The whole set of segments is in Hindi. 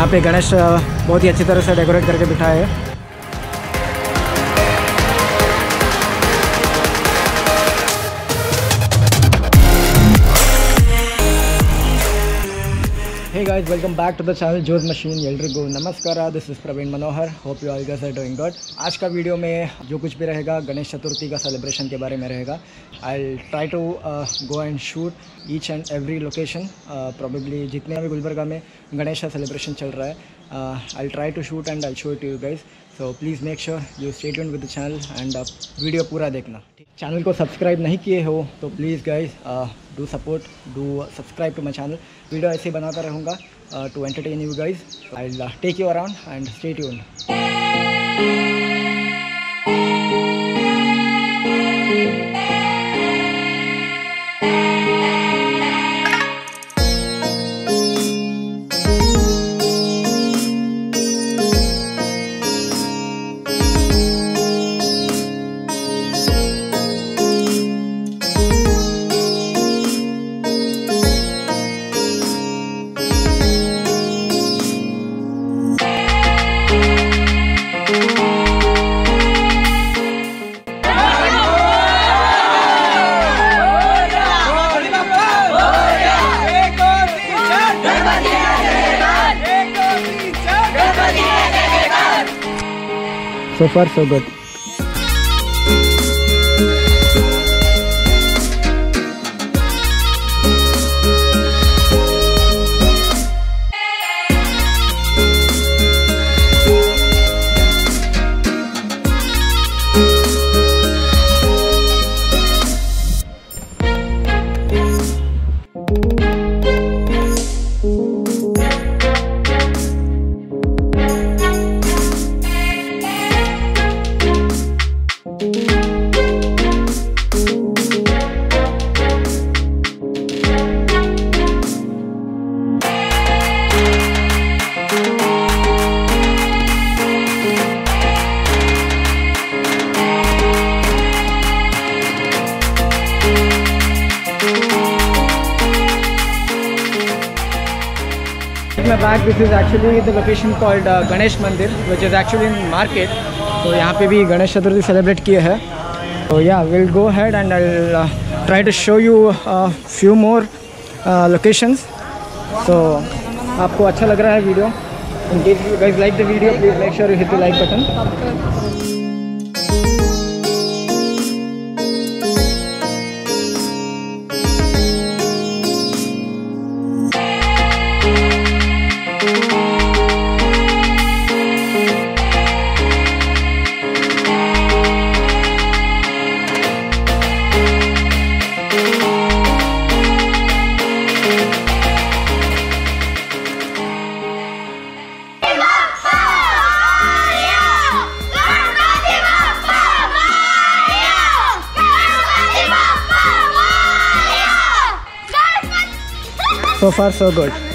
यहाँ पे गणेश बहुत ही अच्छी तरह से डेकोरेट करके बिठाए है। Hey guys, welcome back to the channel Joe's Machine ಎಲ್ರಿಗೂ ನಮಸ್ಕಾರ this is Praveen Manohar hope you all guys are doing good आज का वीडियो में जो कुछ भी रहेगा गणेश चतुर्थी का सेलिब्रेशन के बारे में रहेगा I try to go and shoot each and every location probably जितने भी गुलबर्गा में गणेश का सेलिब्रेशन चल रहा है I try to shoot and I show it you guys so please make sure you stay tuned with the channel and video पूरा देखना चैनल को सब्सक्राइब नहीं किए हो तो please guys do support do subscribe to my channel video ऐसे ही बनाता रहूँगा to entertain you guys I take you around and stay tune So far so good. Is actually the location called uh, Ganesh Mandir which is actually in market. तो यहाँ पे भी गणेश चतुर्थी सेलिब्रेट किए हैं। तो या will go ahead and I try to show you few more locations तो आपको अच्छा लग रहा है video. In case you guys like the video please make sure you hit the like button So far so good.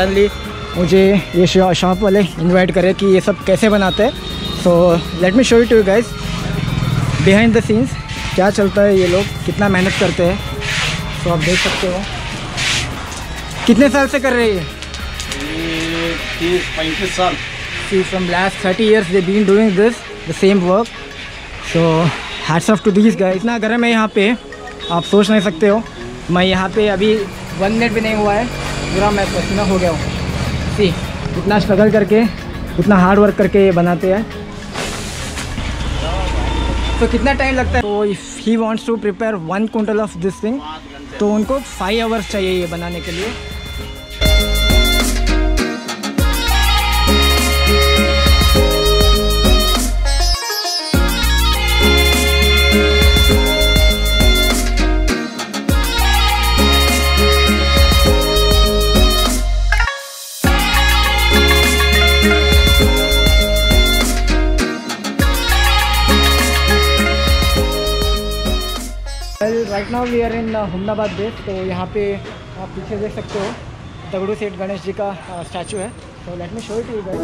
Suddenly मुझे ये शॉप वाले इनवाइट करे कि ये सब कैसे बनाते हैं। So let me show you to guys behind the scenes क्या चलता है ये लोग? कितना मेहनत करते हैं? तो आप देख सकते हो। कितने साल से कर रहे हैं ये? तीस पैंतीस साल। See, from last 30 years they've been doing this, the same work. So hats off to these guys. इतना गर्म है यहाँ पे। आप सोच नहीं सकते हो। मैं यहाँ पे अभी वन मिनट भी नहीं हुआ है। पूरा मैं पसीना हो गया हूँ। सी, इतना स्ट्रगल करके, इतना हार्ड वर्क करके ये बनाते हैं। तो कितना टाइम लगता है? तो if he wants to prepare one quintal of this thing तो उनको फाइव आवर्स चाहिए ये बनाने के लिए। Right now we are in Humnabad base तो यहाँ पे आप पीछे देख सकते हो, दगड़ू सेठ गणेश जी का स्टैचू है। तो let me show it you guys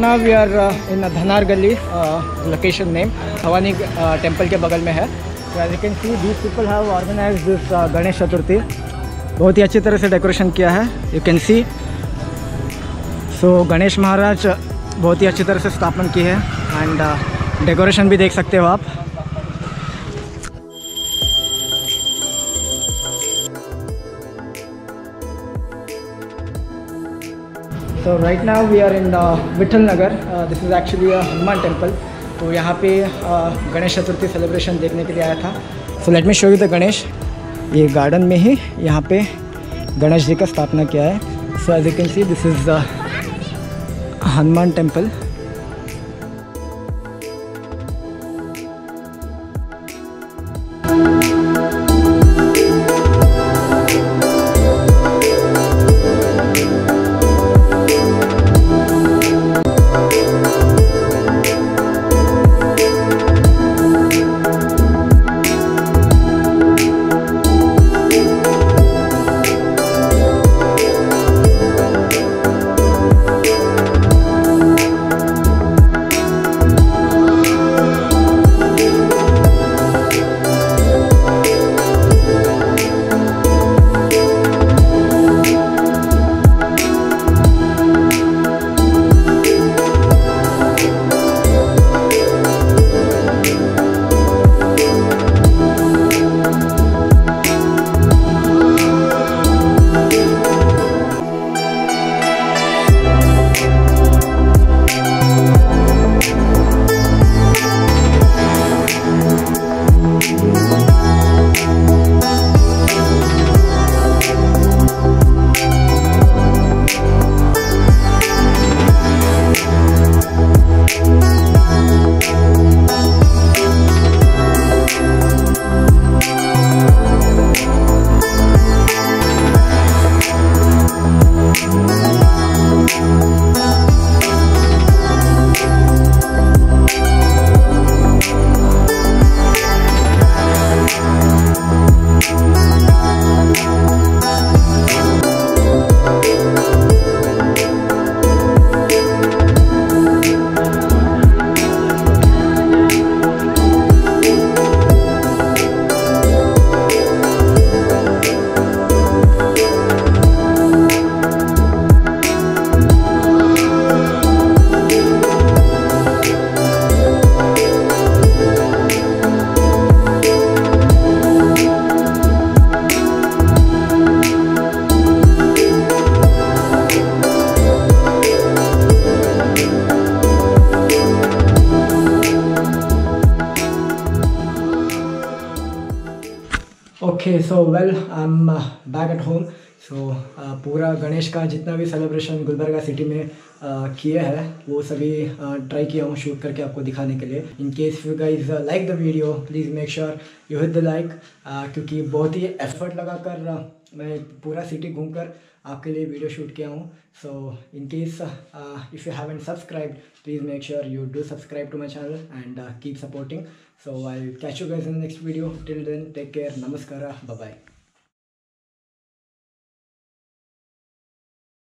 now we are in Dhanar Gali location name Bhavani temple के बगल में है। See these people have Ganesh Chaturthi. बहुत ही अच्छी तरह से डेकोरेशन किया है you can see so Ganesh Maharaj बहुत ही अच्छी तरह से स्थापन की है एंड डेकोरेशन भी देख सकते हो आप। So right now we are in the. Uh, this is actually a Hanuman temple. तो यहाँ पे uh, गणेश चतुर्थी सेलिब्रेशन देखने के लिए आया था so let me show you the Ganesh ये गार्डन में ही यहाँ पे गणेश जी का स्थापना किया है so as you can see this is the Hanuman temple so well I am back at home so पूरा गणेश का जितना भी सेलिब्रेशन गुलबर्गा सिटी में uh, किए हैं वो सभी ट्राई किया हूँ शूट करके आपको दिखाने के लिए। In case you guys like the video please make sure you hit the like क्योंकि बहुत ही एफर्ट लगाकर uh, मैं पूरा सिटी घूमकर आपके लिए वीडियो शूट किया हूँ। So in case if you haven't subscribe please make sure you do subscribe to my channel and keep supporting. So i'll catch you guys in the next video till then take care namaskara bye bye